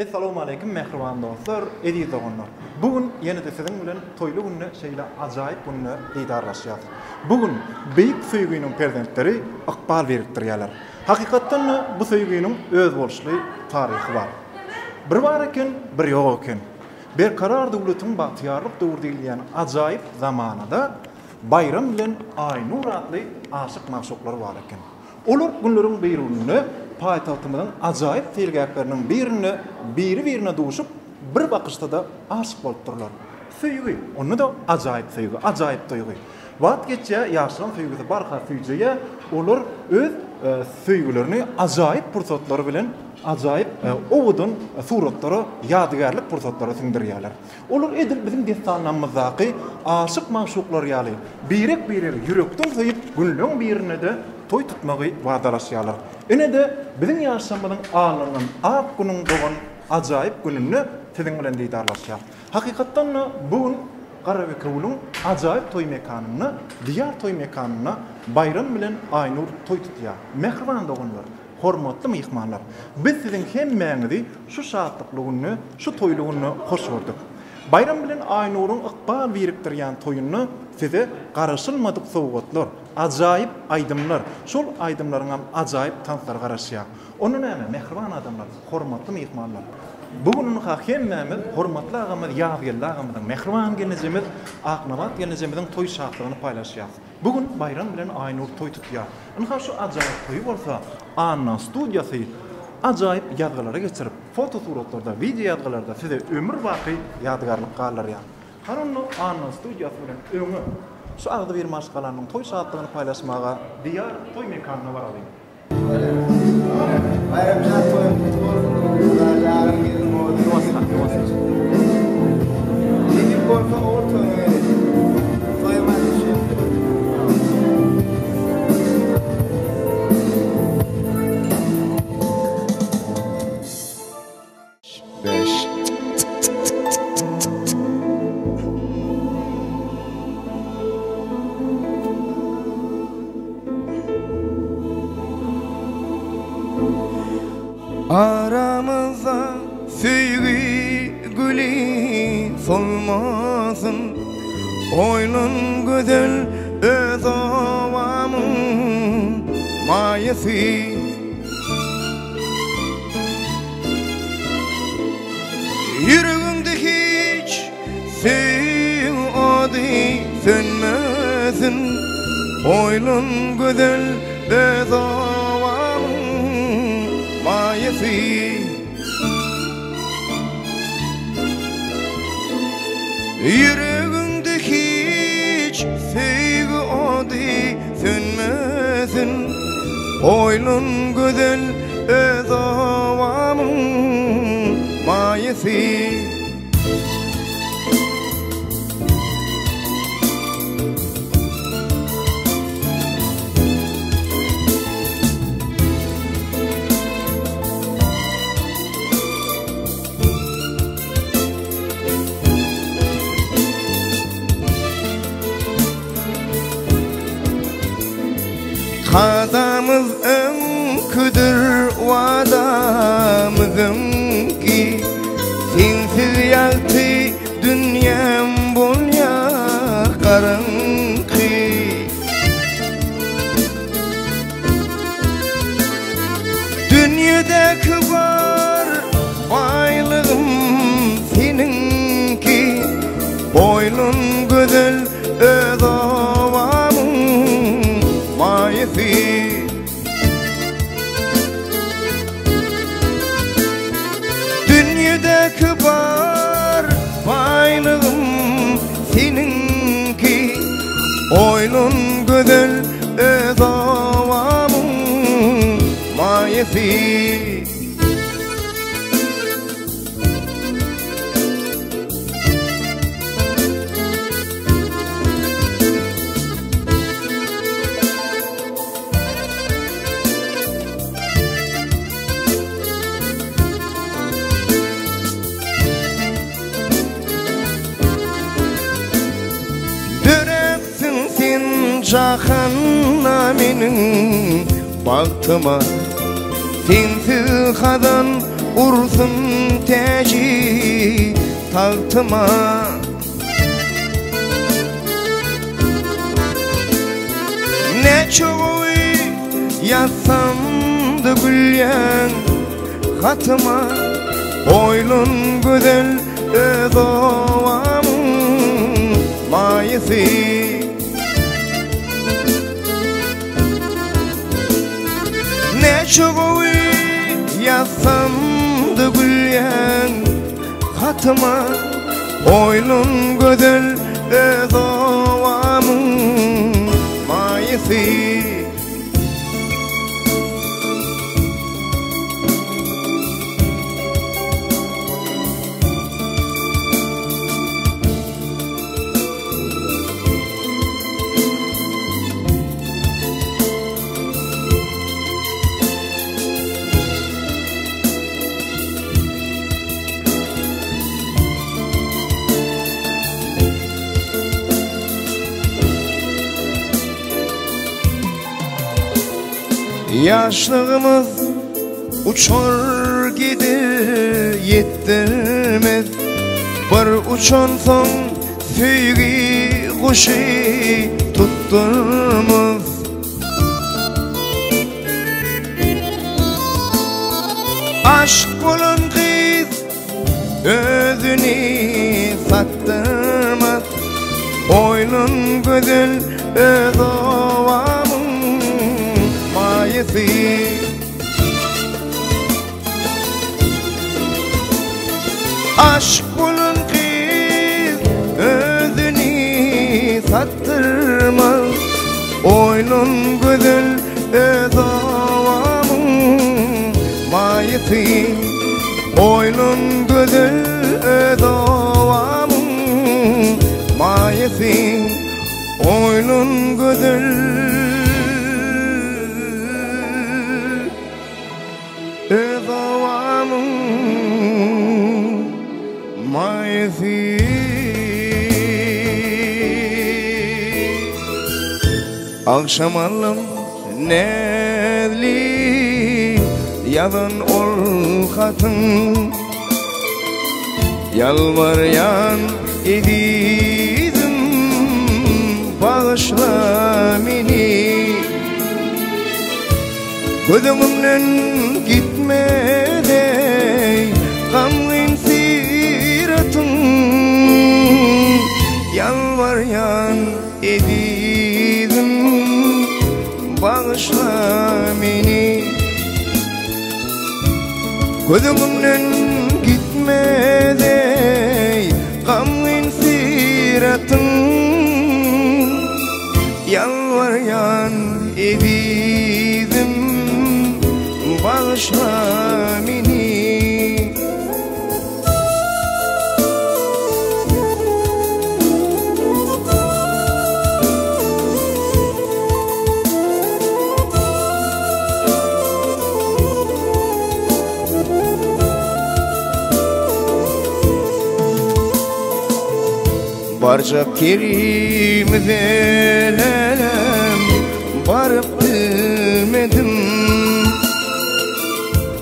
Assalamu alaykum mehriban dostlar, edi dogonlar. Bugün yeni de sizin bilen toylu gününe şeýle ajaýyp gününe diýdarlaşýar. Bugün beýik söýgüniň prezentleri akbal berip durýarlar. Hakykatdan bu söýgüniň öz bolşly taryhy bar. Bir bar eken, bir ýok eken. Bir karar döwletiň batyarlyk döwür diýilýän ajaýyp zamanada bayram bilen aýnur atly aşyk maşuklar bar eken. Olar günleriň beýründe paýtagtymyň ajaýyp fiilgäkleriniň birini biri birine duşup bir bakışda da aşyk bolup durlar. Söýügi, onu da ajaýyp söýügi, ajaýyp söýügi. Wagt geçe ýaşlan söýgüde barha söýüje, olar öz e, söýgülerini ajaýyp pursatlar bilen ajaýyp e, owudun suratlary, ýadygärlik pursatlary sindirýärler. Olar edil bizim destanamyzdaky aşyk maşuklar ýaly. Birek-birek ýürekden söýüp, günlüň birine de toy tutmagy wadalaşýarlar. Ene de biziň ýaşamagyň alynyň ak günüň dogan ajaýyp gününü tiziň bilen diýdarlaşýar. Hakykatdan bu gün Garabı Kavul'un ajaýyp toy mekanyny diğer toy mekanyna bayram bilen aýnur toy tutya. Mehrwan doğunlar, hormatly mıyıkmanlar. Biz siziň hem şu saatlık şu toylugyny hoş gördük. Bayram bilen Aynurun ykbal beripdirýän toyuny size garaşylmadyk sowgatlar, ajaýyp aýdymlar. Şol aýdymlaryň hem ajaýyp tanslar garaşýar. Onu näme? Mehriban adamlar, hormatly mehmanlar. Bugünün hakemmemiz, hormatly agamyz, ýagyrly agamyzyň mehriban genizimiz, aknamat genizimizin toy şahlygyny paýlaşýar. Bugün bayram bilen Aynur toy tutýar. Ynha şu ajaýyp toy bolsa, Anna studiýasy ajaýyp ýazgylara geçirip foto suratlarda, video yadgalarda size ömür baqi yadgarlyk galar ýa. Hanunu anna studiýasy bilen öňe şu agda bir maşgalanyň toy saatlygyny paýlaşmaga diýar toy mekanyna baradym. Bayramjan toy Yeni korku ortaya Yüreğimde hiç sevgi adı sönmesin Oylun güzel öz ovamın mayesi. Yüreğimde hiç sevgi adı sönmesin Oylun güzel öz ovamın mayesi karanlık ذل ضوام ما يثير günün Baktıma Tinsiz kazan Ursun teşi Taktıma Ne çoğuy Yatsam da gülyen Hatıma Boylun güzel Öz ovamın Mayısı. Ne çoğu yatsam da gülyen hatıma Oylun güzel ödovamın Yaşlığımız uçar gider yettirmez. Bir uçan son süygi kuşu tutturmaz. Aşk olan kız özünü sattırmaz. Oylun güzel ödovamın mayısı Aşk bulun kız özünü sattırmaz. Oylun güzel ödovamın mayısı Oylun güzel ödovamın mayısı mayısı Akşam alım nevli Yalın ol katın Yalvaryan ididim Bağışla beni. Gözümden gitmedi وذم من Barca kerim verem Barıp bilmedim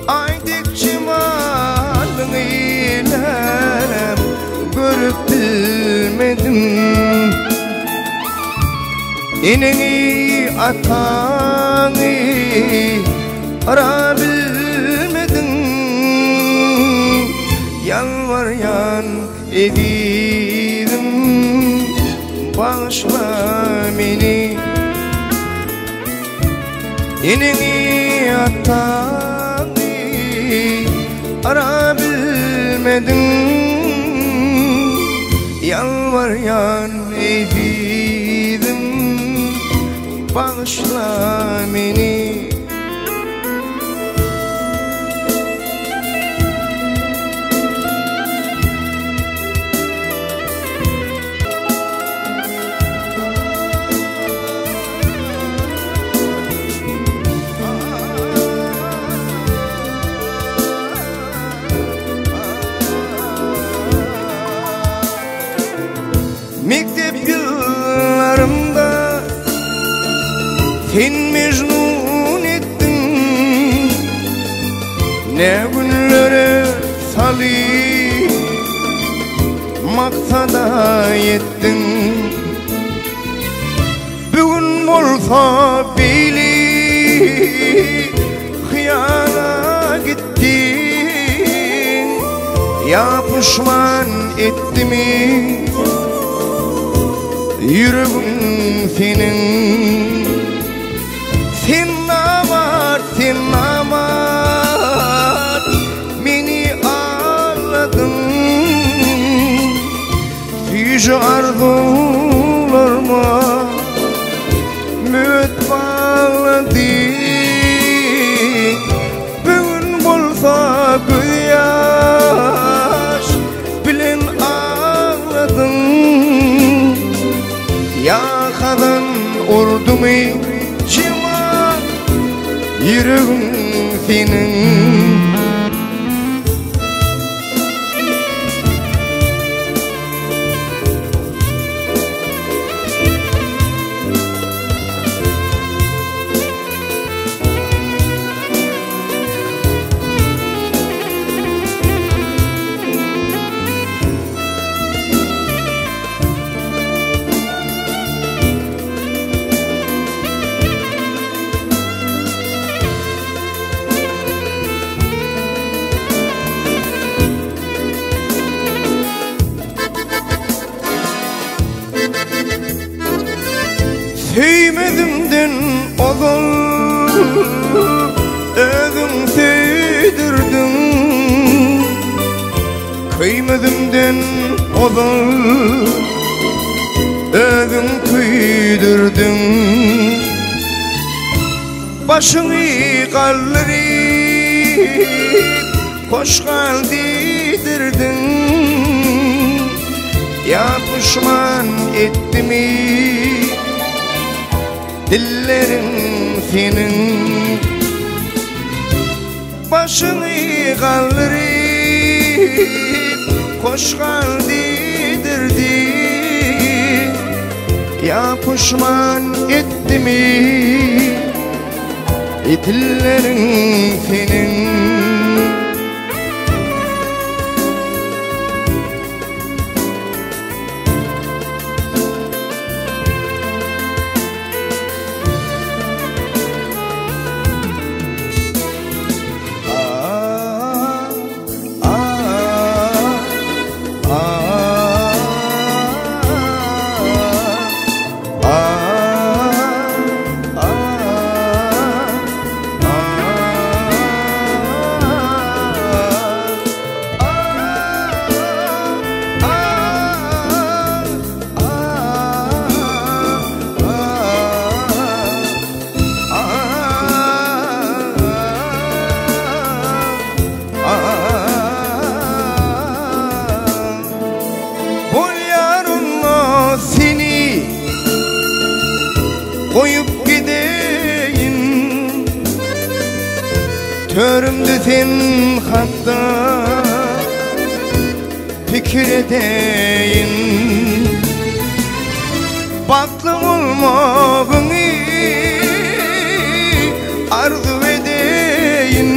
Aydık cimalın eylem Görüp bilmedim İneni atanı ara bilmedin Yalvaryan edidim Bağışla beni. İneni atanı ara bilmedin. Yalvaryan edidim Bağışla beni sali Maktada yettin. Bugün bolsa beyli Hıyana gittin. Ya pişman etti mi? Yüreğim senin. Sen var, sen var Yüce arzularıma Müt bağladı. Bugün bolsa güyaş Bilen ağladın Ya kadın urdu mu civan Yüreğim senin Kıymedimden olur Özüm kıydırdın. Başını kaldırıp Hoş kaldırdın Ya pişman etti mi Dillerin senin. Başını kaldırıp Kaldırdı Ya pişman etti mi? Dillerin senin Koyup gideyim. Törümde sen hatta Fikir edeyim. Baklım olmağını Arzu edeyim.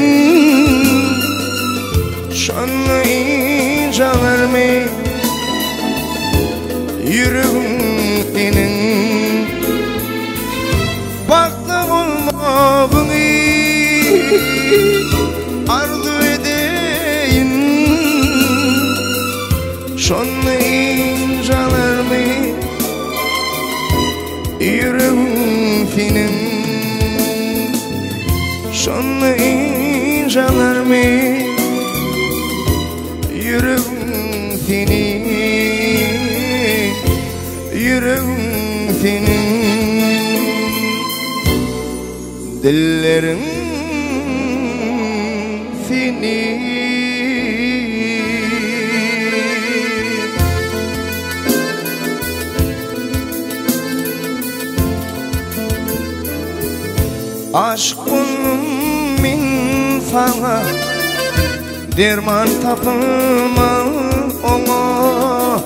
Şanlı ince vermeyi Yüreğim olmağını Arzu edeyim. Şonlu inceler mi Yüreğim senin Şonlu inceler mi Yüreğim senin Yüreğim senin Dillerin senin Aşkın min sana Derman tapılma ona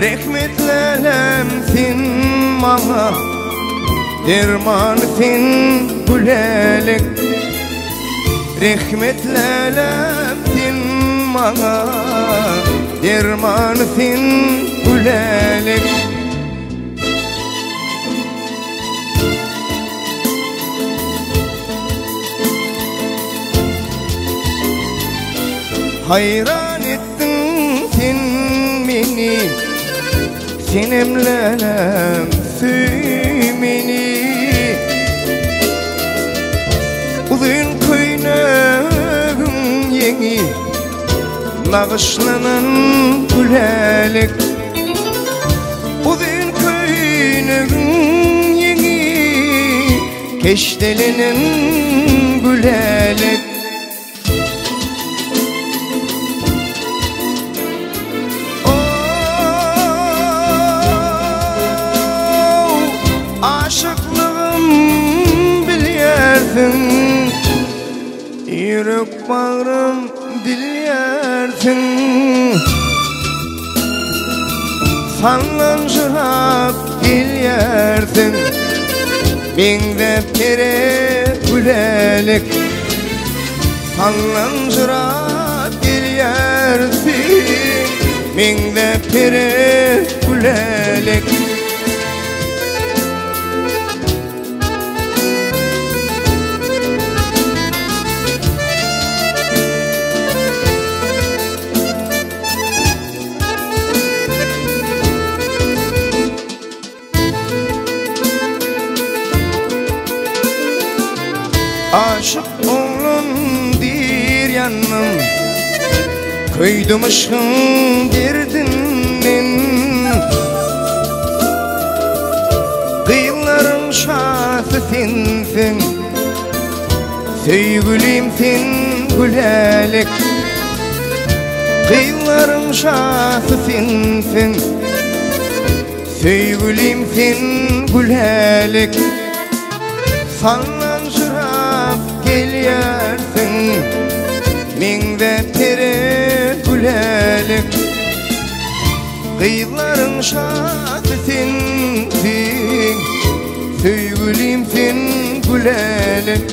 Rekmetlerim sin bana Derman sin gülelik Rehmetleleptin mana Derman sen gülelik Hayran ettin sen beni Senemlenem süymeni Uzun köynegin yeni Nağışlanan gülelik. Uzun köynegin yeni Keştelinin gülelik. Oh, bilyersin Yürek bağrım dilyersin Sallanjırap gilyersin Binde pere gülelik Sallanjırap gilyersin Binde pere gülelik dir yanım Köydüm ışığın derdinden Kıyıların şahı sensin Sevgilim sen gülelik. Kıyıların şahı sensin Sevgilim sen gülelik Minde tere gülelik Kıyıların şahı sensin Sevgilim sen gülelik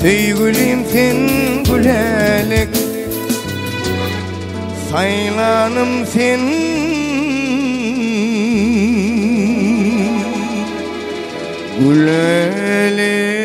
Sevgilim sen gülelik Saylanım sen Gülelik